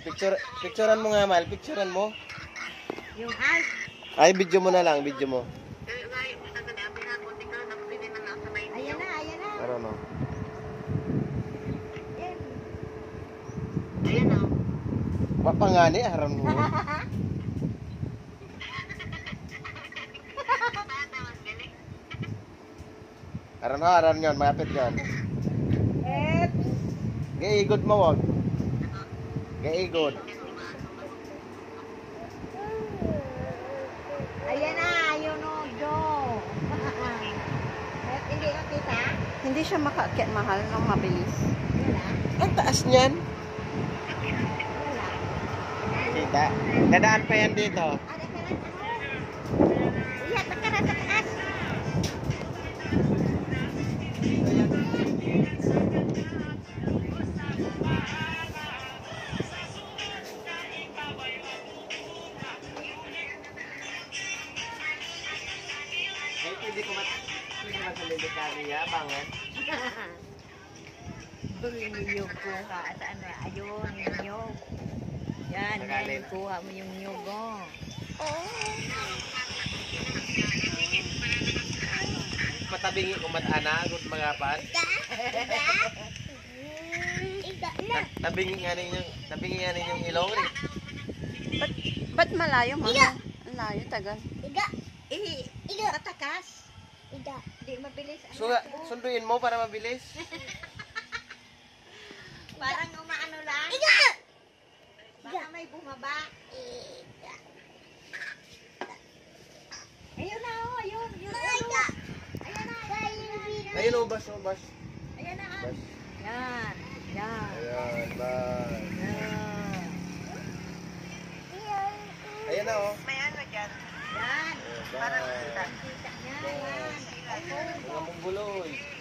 Picture, picturean mo nga, Mal. Picturean mo. Yung heart. Ay, video mo na lang. Video mo. Ayan na, ayan na. Ano, no? Yan. Mapangani, aram mo. Aram ha, aram yun. Malapit yun. Eps. Gaigod mo, wag. Gaigod. Ayan na, yun o, Jo. Eps, hindi ka kita? Hindi siya makaakyat mahal ng mabilis. Wala. Ang taas niyan. Wala. Kita. Dadaan pa yan dito. Ano? Hindi ko mat... Hindi ko masalili ka niya, bangan. Niyog ko ka. Saan na? Ayun, yung niyog. Yan, yan. Kuha mo yung niyog, oh. Matabingi ko matana, good mga pan. Ta- Tabingi nga ninyong, tabingi nga ninyong ilong rin. Ba't, ba't malayo mahal? Ang layo, tagal. Iga. Eh, iga. Matakas. Iga. Di mabilis. So, sunduin mo para mabilis. Parang umaano lang. Iga. Baka may bumaba. Iga. Ayun na, oh. Ayun. Ayun. Iga. Ayan na. Ayun o, bas o, bas. Ayan na. ah. Bas. Yan. Yan. Ayan, bas. Yan. Ayan na o. Yan. Para Kita. Mga mungguloy.